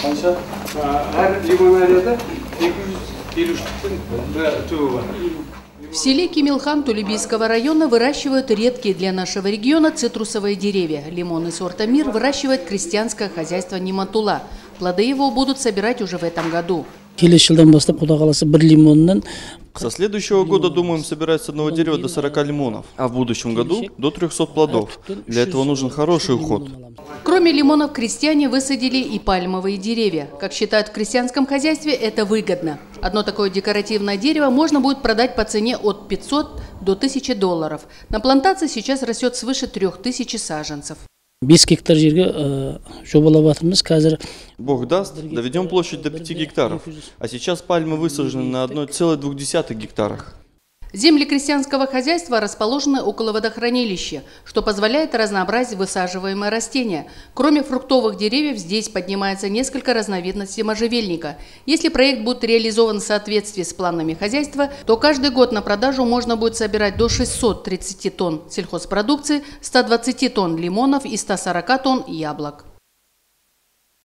қанша әр лимонарияда екі жүз елу штуктың бір түбі бар В селе Кимилхан Тулебийского района выращивают редкие для нашего региона цитрусовые деревья. Лимоны сорта «Мир» выращивает крестьянское хозяйство Нематула. Плоды его будут собирать уже в этом году. келесі жылдан бастап құда қаласа бір лимоннан Со следующего года думаем собирать с одного дерева до 40 лимонов, а в будущем году до 300 плодов. Для этого нужен хороший уход. Кроме лимонов, крестьяне высадили и пальмовые деревья. Как считают в крестьянском хозяйстве, это выгодно. Одно такое декоративное дерево можно будет продать по цене от 500 до 1000 долларов. На плантации сейчас растет свыше 3000 саженцев. Бес гектар жерге ә, жобалап жатырмыз қазір Бог даст, доведем площадь до 5 гектаров, а сейчас пальмы высажены на 1,2 гектарах. Земли крестьянского хозяйства расположены около водохранилища, что позволяет разнообразить высаживаемые растения. Кроме фруктовых деревьев, здесь поднимается несколько разновидностей можжевельника. Если проект будет реализован в соответствии с планами хозяйства, то каждый год на продажу можно будет собирать до 630 тонн сельхозпродукции, 120 тонн лимонов и 140 тонн яблок.